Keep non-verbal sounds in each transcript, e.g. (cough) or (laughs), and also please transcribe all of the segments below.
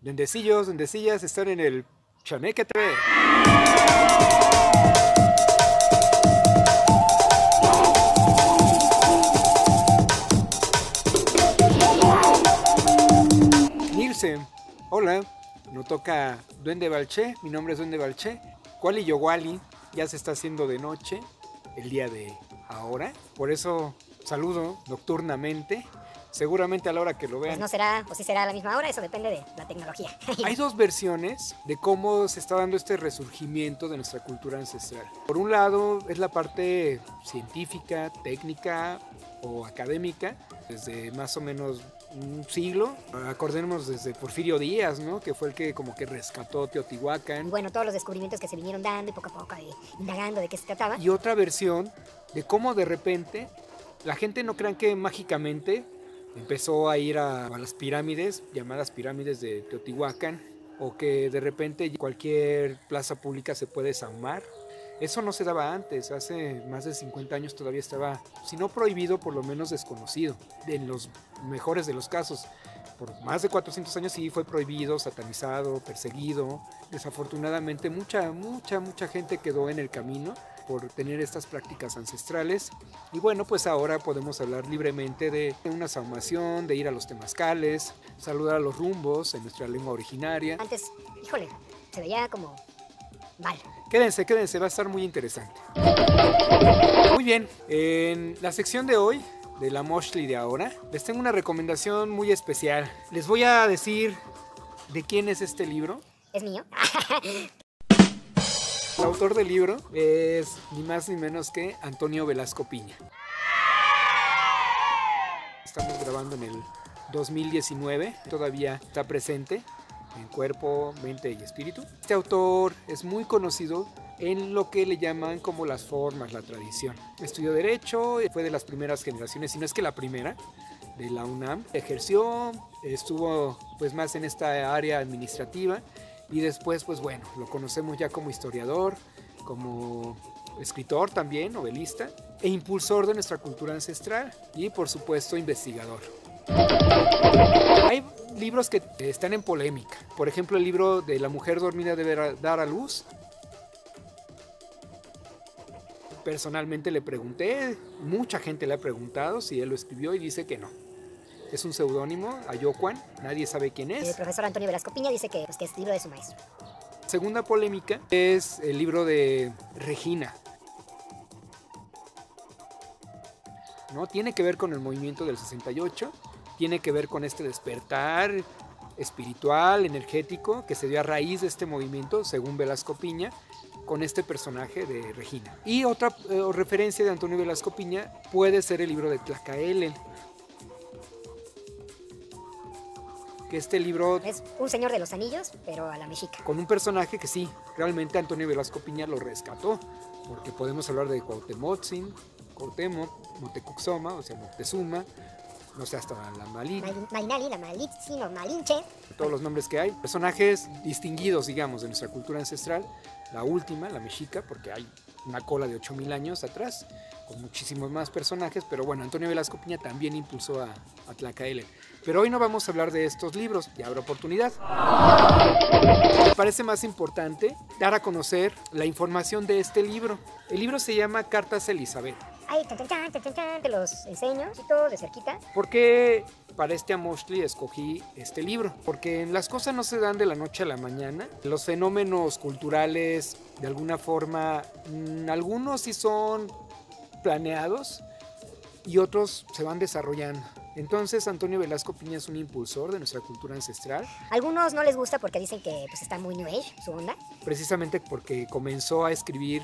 Dendecillos, dendecillas están en el Chaneque TV. Nielsen, hola, no toca Duende Balché, mi nombre es Duende Balché. Kuali Yowali ya se está haciendo de noche el día de ahora, por eso saludo nocturnamente. Seguramente a la hora que lo Pues vean. no será, o sí será a la misma hora, eso depende de la tecnología. (laughs) Hay dos versiones de cómo se está dando este resurgimiento de nuestra cultura ancestral. Por un lado es la parte científica, técnica o académica, desde más o menos un siglo. Acordémonos desde Porfirio Díaz, ¿no? Que fue el que como que rescató Teotihuacán. bueno, todos los descubrimientos que se vinieron dando y poco a poco ahí indagando de qué se trataba. Y otra versión de cómo de repente la gente no crean que mágicamente empezó a ir a, las pirámides, llamadas pirámides de Teotihuacán, o que de repente cualquier plaza pública se puede desahumar. Eso no se daba antes, hace más de 50 años todavía estaba, si no prohibido, por lo menos desconocido. En los mejores de los casos, por más de 400 años sí fue prohibido, satanizado, perseguido. Desafortunadamente mucha, mucha, mucha gente quedó en el camino por tener estas prácticas ancestrales. Y bueno, pues ahora podemos hablar libremente de una saumación, de ir a los temazcales, saludar a los rumbos en nuestra lengua originaria. Antes, híjole, se veía como mal. Quédense, quédense, va a estar muy interesante. Muy bien, en la sección de hoy, de la Moshli de ahora, les tengo una recomendación muy especial. Les voy a decir de quién es este libro. ¿Es mío? (laughs) El autor del libro es ni más ni menos que Antonio Velasco Piña. Estamos grabando en el 2019, todavía está presente en cuerpo, mente y espíritu. Este autor es muy conocido en lo que le llaman como las formas, la tradición. Estudió Derecho, fue de las primeras generaciones, si no es que la primera, de la UNAM. Ejerció, estuvo pues más en esta área administrativa y después pues bueno, lo conocemos ya como historiador, como escritor también, novelista e impulsor de nuestra cultura ancestral y por supuesto investigador. Hay libros que están en polémica. Por ejemplo, el libro de La mujer dormida debe dar a luz. Personalmente le pregunté, mucha gente le ha preguntado si él lo escribió y dice que no. Es un seudónimo, Ayocuan, nadie sabe quién El es. profesor Antonio Velasco Piña dice que, pues, que es libro de su maestro. Segunda polémica es el libro de Regina. ¿No? Tiene que ver con el movimiento del 68, tiene que ver con este despertar espiritual, energético, que se dio a raíz de este movimiento, según Velasco Piña, con este personaje de Regina. Y otra eh, referencia de Antonio Velasco Piña puede ser el libro de Tlacaelen. Que este libro Es un señor de los anillos, pero a la mexica. con un personaje que sí, realmente Antonio Velasco Piña lo rescató, porque podemos hablar de Cuauhtémotzin, Cuauhtémoc, Motecuxoma, o sea, Moctezuma, no sé, hasta la Malí, Mal- Malinali, la Malitzin o Malinche. todos los nombres que hay, personajes distinguidos, digamos, de nuestra cultura ancestral, la última, la mexica, porque hay una cola de 8000 años atrás, con muchísimos más personajes, pero bueno, Antonio Velasco Piña también impulsó a, a Tlacaelen. Pero hoy no vamos a hablar de estos libros, ya habrá oportunidad. Me parece más importante dar a conocer la información de este libro. El libro se llama Cartas Elizabeth. Ay, tan, tan, tan, te los enseño, chicos, de cerquita. ¿Por qué para este Amoshli escogí este libro? Porque las cosas no se dan de la noche a la mañana. Los fenómenos culturales, de alguna forma, mm, algunos sí son planeados y otros se van desarrollando. Entonces Antonio Velasco Piña es un impulsor de nuestra cultura ancestral, Algunos no les gusta porque dicen que pues, está muy New Age, su onda. precisamente porque comenzó a escribir,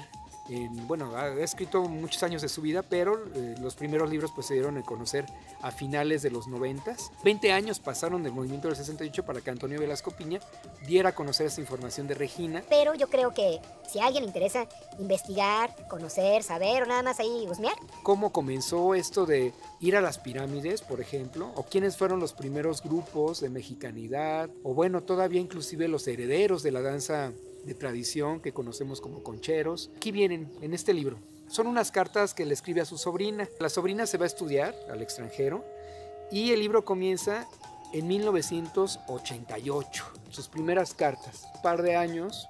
en, bueno, ha escrito muchos años de su vida, pero eh, los primeros libros pues, se dieron a conocer a finales de los 90. 20 años pasaron del movimiento del 68 para que Antonio Velasco Piña diera a conocer esta información de Regina. Pero yo creo que si a alguien le interesa investigar, conocer, saber o nada más ahí husmear, ¿Cómo comenzó esto de ir a las pirámides, por ejemplo? ¿O quiénes fueron los primeros grupos de mexicanidad? O bueno, todavía inclusive los herederos de la danza de tradición que conocemos como concheros. Aquí vienen en este libro. Son unas cartas que le escribe a su sobrina. La sobrina se va a estudiar al extranjero y el libro comienza en 1988, sus primeras cartas. Un par de años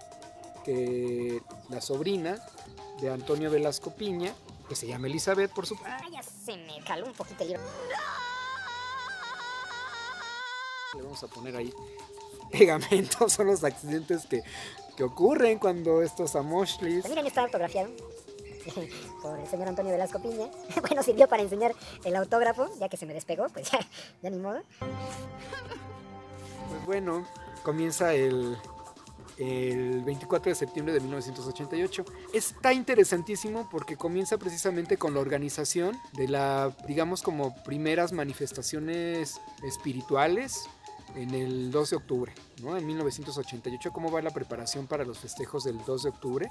que la sobrina de Antonio Velasco Piña, que se llama Elizabeth por su... Ah, ya se me caló un poquito el libro. Le vamos a poner ahí (laughs) pegamento, son los accidentes que, que ocurren cuando estos amoshlis... Pues miren, está autografiado (laughs) por el señor Antonio Velasco Piña. (laughs) bueno, sirvió para enseñar el autógrafo, ya que se me despegó, pues ya, (laughs) ya ni modo. Pues bueno, comienza el, el 24 de septiembre de 1988. Está interesantísimo porque comienza precisamente con la organización de la, digamos, como primeras manifestaciones espirituales en el 2 de octubre, ¿no? En 1988, cómo va la preparación para los festejos del 2 de octubre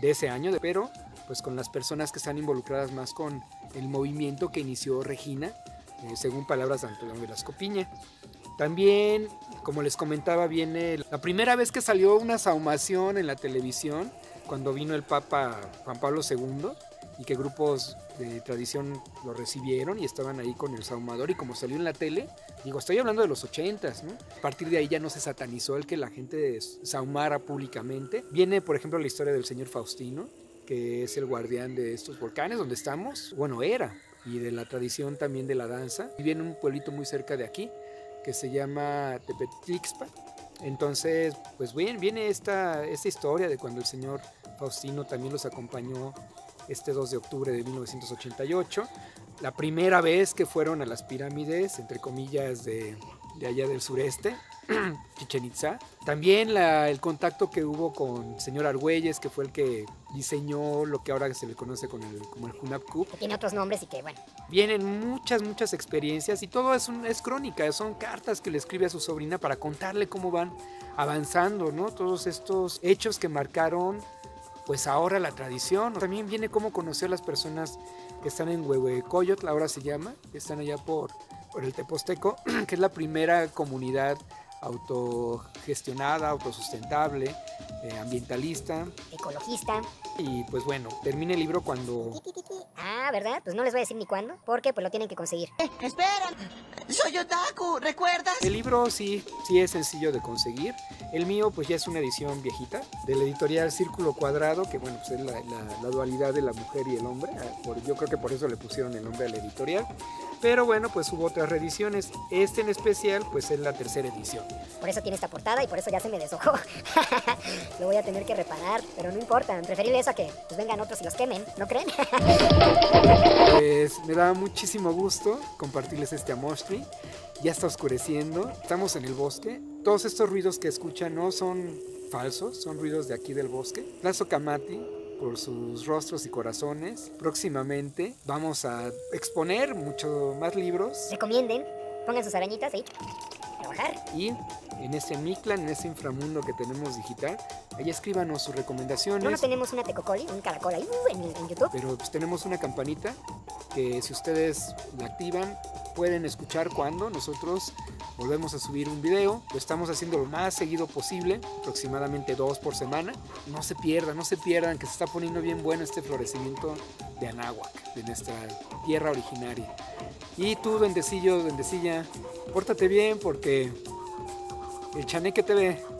de ese año, pero pues con las personas que están involucradas más con el movimiento que inició Regina, eh, según palabras de Antonio Velasco Piña. También, como les comentaba, viene la primera vez que salió una saumación en la televisión, cuando vino el Papa Juan Pablo II, y que grupos de tradición lo recibieron y estaban ahí con el saumador y como salió en la tele, digo, estoy hablando de los ochentas, ¿no? A partir de ahí ya no se satanizó el que la gente saumara públicamente. Viene, por ejemplo, la historia del señor Faustino, que es el guardián de estos volcanes donde estamos, bueno, era, y de la tradición también de la danza. Y viene un pueblito muy cerca de aquí, que se llama Tepetlixpa. Entonces, pues bien, viene esta, esta historia de cuando el señor Faustino también los acompañó este 2 de octubre de 1988. La primera vez que fueron a las pirámides, entre comillas, de, de allá del sureste, (clears throat) Chichen Itza. También la, el contacto que hubo con el señor Argüelles, que fue el que diseñó lo que ahora se le conoce con el, como el Hunab Cup. Que tiene otros nombres y que, bueno. Vienen muchas, muchas experiencias y todo es, un, es crónica, son cartas que le escribe a su sobrina para contarle cómo van avanzando, ¿no? Todos estos hechos que marcaron pues ahora la tradición. También viene cómo conocer a las personas que están en Huehuecoyotl, ahora se llama, que están allá por, por el Teposteco, (clears throat) que es la primera comunidad autogestionada, autosustentable, eh, ambientalista. Ecologista. Y pues bueno, termina el libro cuando... Ah, ¿verdad? Pues no les voy a decir ni cuándo, porque pues lo tienen que conseguir. Eh, espera, soy otaku, ¿recuerdas? El libro sí, sí es sencillo de conseguir. El mío pues ya es una edición viejita, de la editorial Círculo Cuadrado, que bueno, pues es la, la, la dualidad de la mujer y el hombre. Ah, por, yo creo que por eso le pusieron el nombre a la editorial. Pero bueno, pues hubo otras reediciones. Este en especial pues es la tercera edición. Por eso tiene esta portada y por eso ya se me deshojó. (laughs) lo voy a tener que reparar, pero no importa. Preferible eso a que pues, vengan otros y los quemen, ¿no creen? (laughs) pues me da muchísimo gusto compartirles este Amoshri. Ya está oscureciendo, estamos en el bosque. Todos estos ruidos que escuchan no son falsos, son ruidos de aquí del bosque. Plazo Kamati, por sus rostros y corazones. Próximamente vamos a exponer mucho más libros. Recomienden, pongan sus arañitas ahí. Trabajar. Y en ese Mictlan, en ese inframundo que tenemos digital, ahí escríbanos sus recomendaciones. No, no tenemos una tecocoli, un caracol ahí uh, en, en, YouTube. Pero pues tenemos una campanita que si ustedes la activan, pueden escuchar cuando nosotros volvemos a subir un video. Lo estamos haciendo lo más seguido posible, aproximadamente dos por semana. No se pierdan, no se pierdan, que se está poniendo bien bueno este florecimiento de Anáhuac, de nuestra tierra originaria. Y tú, bendecillo, bendecilla, pórtate bien porque el Chaneque te ve.